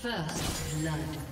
First blood.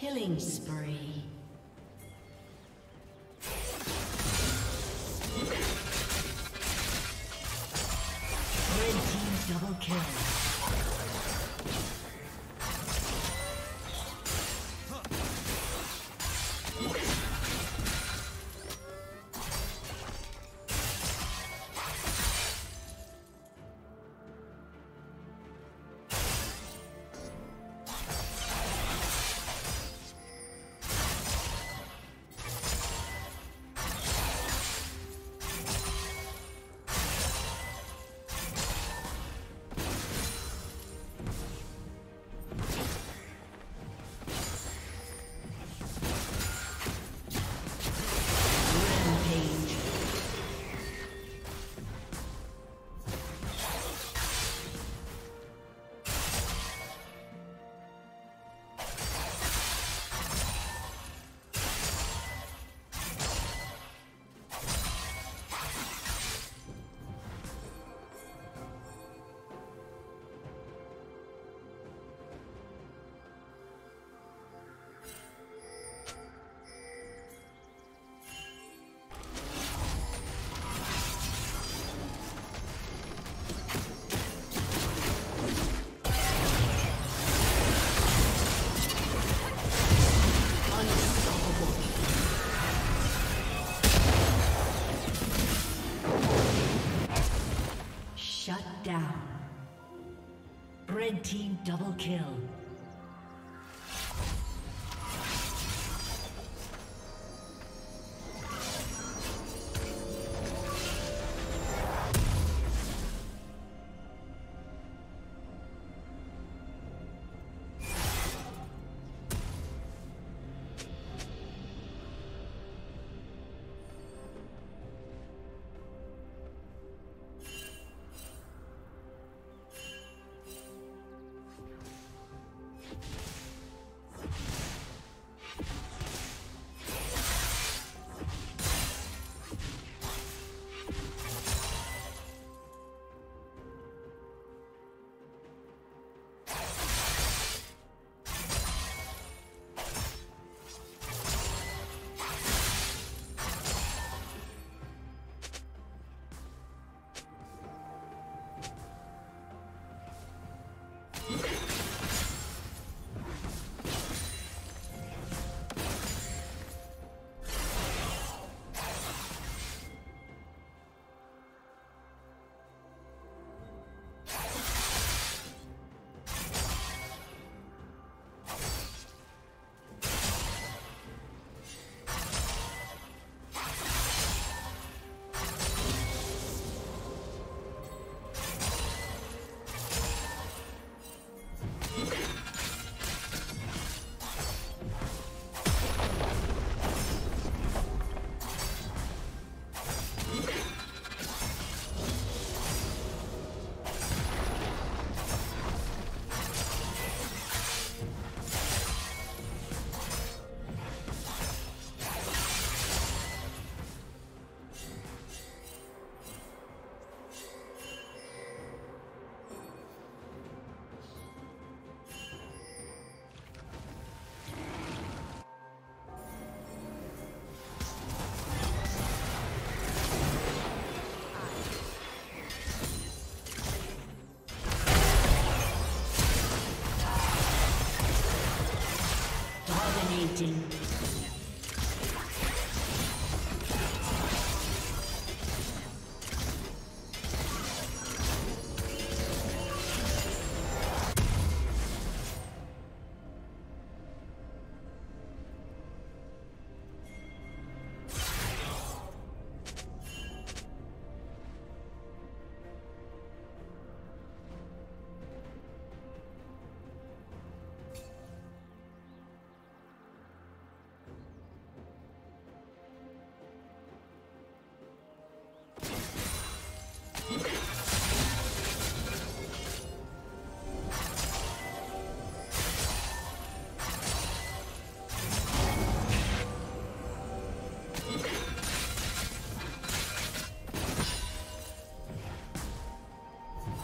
Killing spree. Double kill. Dominating.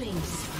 Killing spree.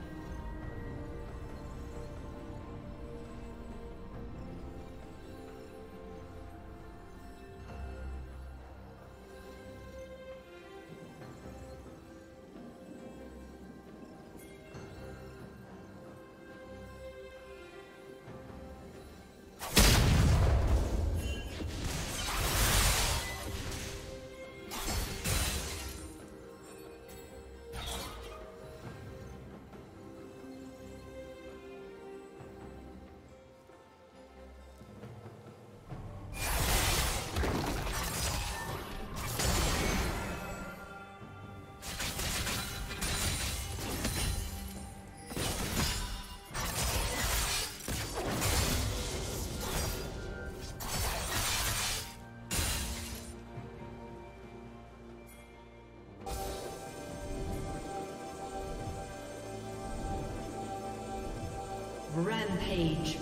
Rampage.